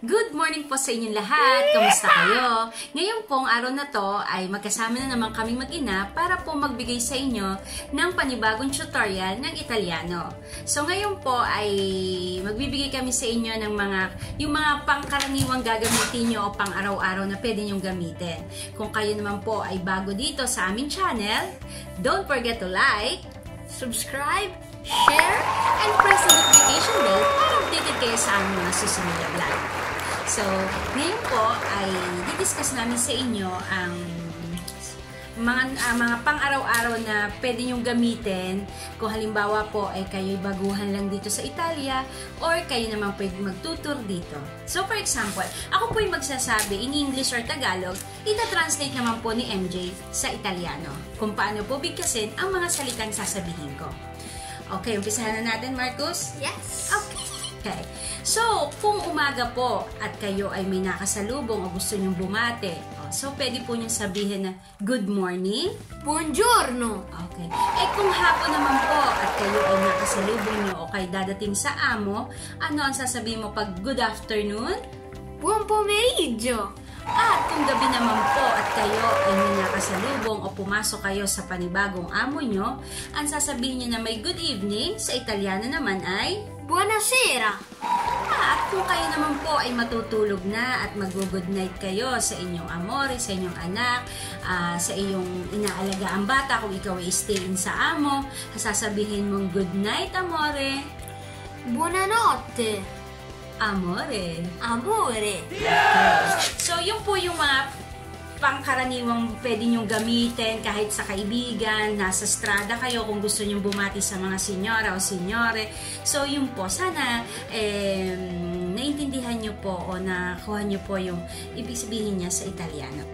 Good morning po sa inyong lahat. Kamusta kayo? Ngayon pong araw na to ay magkasama na naman kaming mag-ina para po magbigay sa inyo ng panibagong tutorial ng Italiano. So ngayon po ay magbibigay kami sa inyo ng mga yung mga pangkaraniwang gagamitin nyo o pang araw-araw na pwede nyong gamitin. Kung kayo naman po ay bago dito sa aming channel, don't forget to like, subscribe, share, and press the notification bell para updated kayo sa aming mga susunod na vlog. So, ngayon po ay didiscuss namin sa inyo ang mga uh, mga pang-araw-araw na pwede nyong gamitin kung halimbawa po ay kayo'y baguhan lang dito sa Italia or kayo naman pwede magtutur dito. So for example, ako po'y magsasabi in English or Tagalog, ita-translate naman po ni MJ sa Italiano kung paano po bigkasin ang mga salitang sasabihin ko. Okay, umpisahan na natin, Marcus? Yes. Okay. So, kung umaga po at kayo ay may nakasalubong o gusto nyong bumate, oh, so pwede po nyong sabihin na good morning. Buongiorno. Okay. Eh kung hapon naman po at kayo ay nakasalubong nyo o kay dadating sa amo, ano ang sasabihin mo pag good afternoon? Buon pomeriggio. At kung gabi naman po at kayo ay may nakasalubong o pumasok kayo sa panibagong amo nyo, ang sasabihin nyo na may good evening sa Italiano naman ay Buonasera. At kung kayo naman po ay matutulog na at mag-good night kayo sa inyong amore, sa inyong anak, uh, sa iyong inaalagaan bata, kung ikaw ay stay in sa amo, sasabihin mong good night, amore. Buonanotte. Amore. Amore. Okay. So, yun po yung mga pangkaraniwang pwede nyong gamitin kahit sa kaibigan, nasa strada kayo kung gusto nyong bumati sa mga senyora o senyore. So, yun po. Sana eh, naintindihan nyo po o nakuha nyo po yung ibig sabihin niya sa Italiano.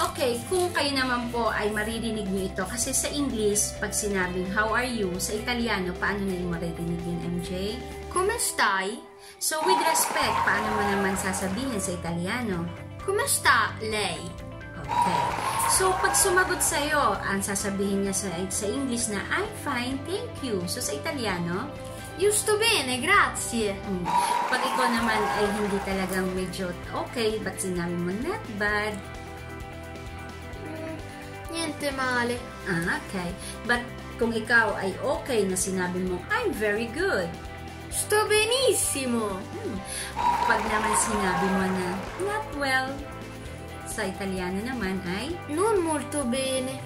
Okay, kung kayo naman po ay maririnig nyo ito, kasi sa English, pag sinabing how are you, sa Italiano, paano na yung maririnig yun, MJ? Come stai? So, with respect, paano mo naman sasabihin sa Italiano? Come sta lei? Okay. So, pag sumagot sa'yo, ang sasabihin niya sa, sa English na, I'm fine, thank you. So, sa Italiano, Io sto bene, grazie. hmm, pag ikaw naman ay hindi talagang medyo okay, but sinabi mo not bad, Mm, niente male. ah, okay. But kung ikaw ay okay na sinabi mo, I'm very good. Sto benissimo. Hmm. Pag naman sinabi mo na not well, sa Italiano naman ay Non molto bene.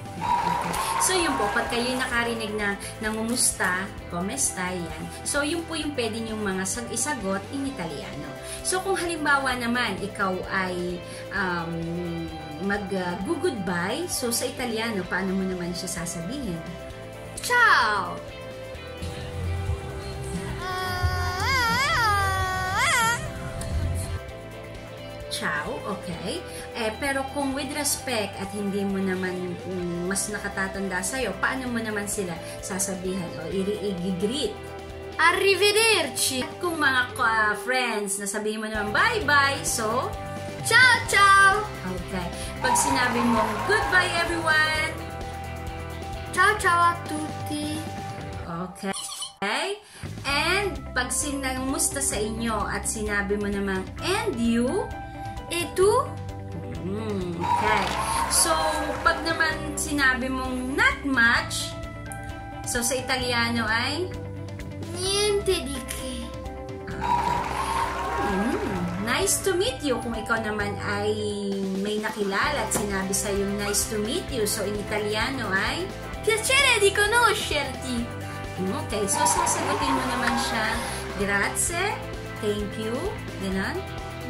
So, yun po, pag kayo nakarinig na nangumusta, komesta, yan. So, yun po yung pwede nyong mga sag isagot in Italiano. So, kung halimbawa naman, ikaw ay um, mag-goodbye, so sa Italiano, paano mo naman siya sasabihin? Ciao. Okay. Eh, pero kung with respect at hindi mo naman mm, mas nakatatanda sa'yo, paano mo naman sila sasabihan o i-greet? Arrivederci. At kung mga uh, friends, nasabihin mo naman bye-bye, so, Ciao ciao. okay. Pag sinabi mo, goodbye everyone, Ciao ciao a tutti. okay. And pag sinamusta sa inyo at sinabi mo naman, and you, E tu? Mm, okay. So, pag naman sinabi mong not much, so sa Italiano ay, Niente di che. mm, nice to meet you. Kung ikaw naman ay may nakilala at sinabi sa yung nice to meet you, so in Italiano ay, Piacere di conoscerti. okay. So, sasagutin mo naman siya, grazie, thank you, ganon.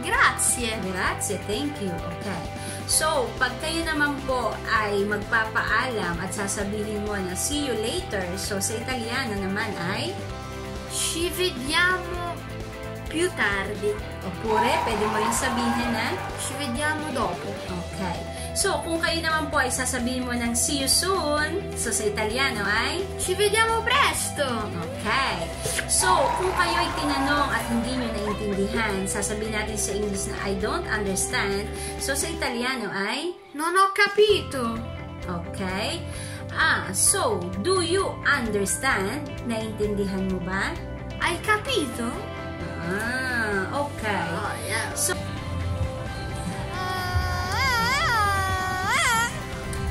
Grazie. Grazie, thank you. Okay. So, pag kayo naman po ay magpapaalam at sasabihin mo na see you later, so sa Italiano naman ay Ci vediamo più tardi. Oppure, pwede mo rin sabihin na Ci vediamo dopo. Okay. So, kung kayo naman po ay sasabihin mo ng see you soon, so sa Italiano ay Ci vediamo presto. Okay. So, kung kayo ay tinanong at hindi nyo naintindihan, sasabihin natin sa English na I don't understand. So, sa Italiano ay Non ho capito. Okay? Ah, so, do you understand? Naintindihan mo ba? Hai capito? Ah, okay. Oh, yeah. So,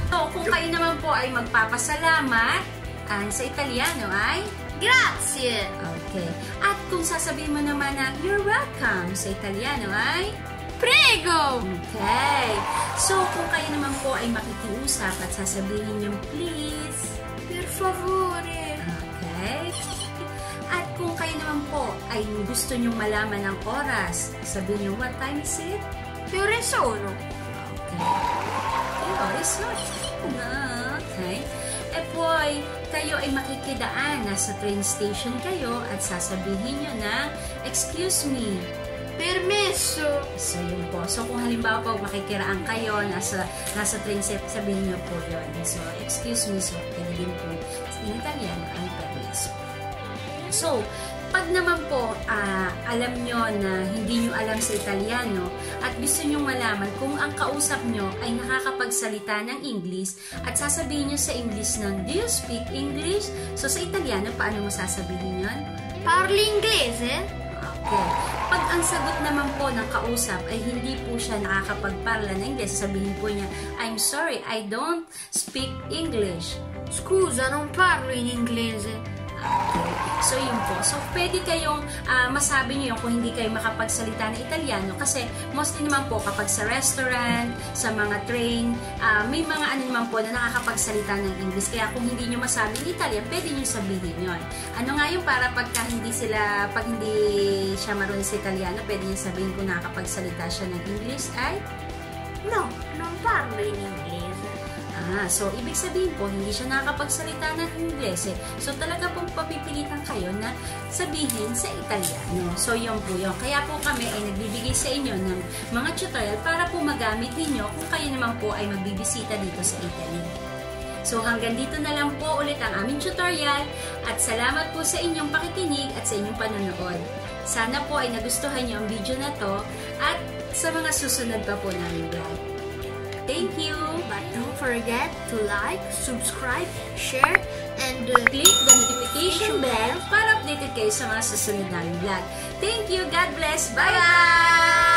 so kung kayo naman po ay magpapasalamat, ang sa Italiano ay Grazie. Okay. At kung sasabihin mo naman na you're welcome sa Italiano ay Prego. Okay. So, kung kayo naman po ay makikiusap at sasabihin yung please. Per favore. Ay gusto nyong malaman ang oras, sabihin nyo, what time is it? Che ore sono? Okay. Okay, oras na. Okay. Eh po, ay kayo ay makikidaan. Nasa train station kayo at sasabihin nyo na, excuse me, Permesso. So, yun po. So, kung halimbawa po makikiraan kayo, nasa, nasa train set, sabihin niyo po yun. So, excuse me, so, din po in Italiano ang permesso. So, pag naman po ah, alam nyo na hindi nyo alam sa Italiano at gusto nyo malaman kung ang kausap nyo ay nakakapagsalita ng English at sasabihin nyo sa English ng, Do you speak English? So, sa Italiano, paano mo sasabihin yun? Parli inglese? Okay. Pag ang sagot naman po ng kausap ay hindi po siya nakakapagparla ng English, sabihin po niya, I'm sorry, I don't speak English. Scusa, non parlo in inglese. So, yun po. So, pwede kayong ah, masabi niyo yun kung hindi kayo makapagsalita ng Italiano kasi mostly naman po kapag sa restaurant, sa mga train, ah, may mga ano naman po na nakakapagsalita ng English. Kaya kung hindi niyo masabi ng Italian, pwede niyo sabihin yon. Ano nga yung para pagka hindi sila, pag hindi siya marunong sa Italiano, pwede niyo sabihin kung nakakapagsalita siya ng English ay No, non parlo in inglese. Ah, so ibig sabihin po, hindi siya nakakapagsalita ng Ingles eh. So talaga pong papipilitan kayo na sabihin sa Italiano. So yun po yun. Kaya po kami ay nagbibigay sa inyo ng mga tutorial para po magamit ninyo kung kayo naman po ay magbibisita dito sa Italy. So hanggang dito na lang po ulit ang aming tutorial at salamat po sa inyong pakikinig at sa inyong panonood. Sana po ay nagustuhan niyo ang video na to at sa mga susunod pa po namin vlog. Thank you! But don't forget to like, subscribe, share, and uh, click the notification bell para updated kayo sa mga susunod namin vlog. Thank you! God bless! Bye-bye!